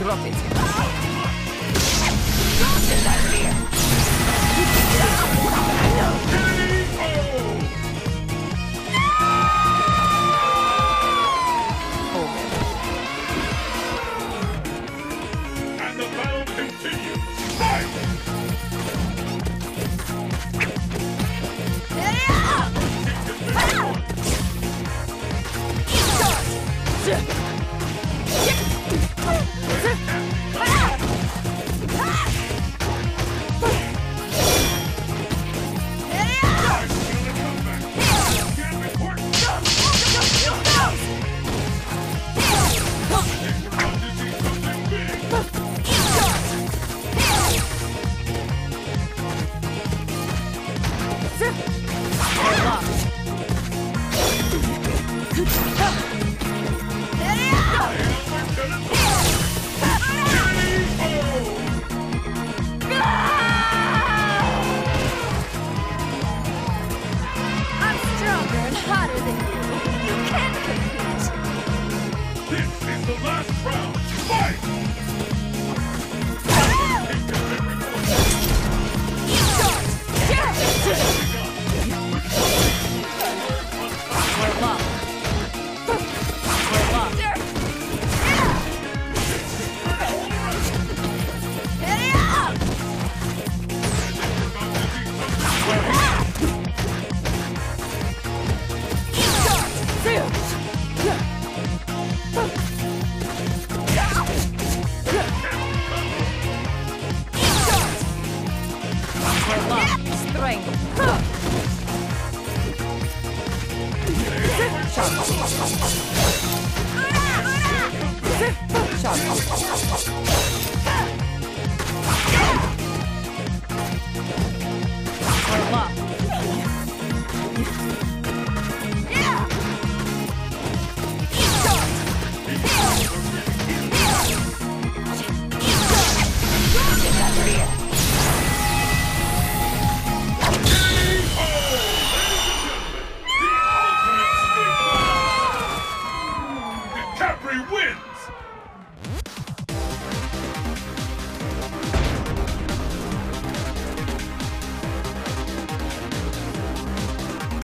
Drop it. Huh! Last round. Fight! Strength. We're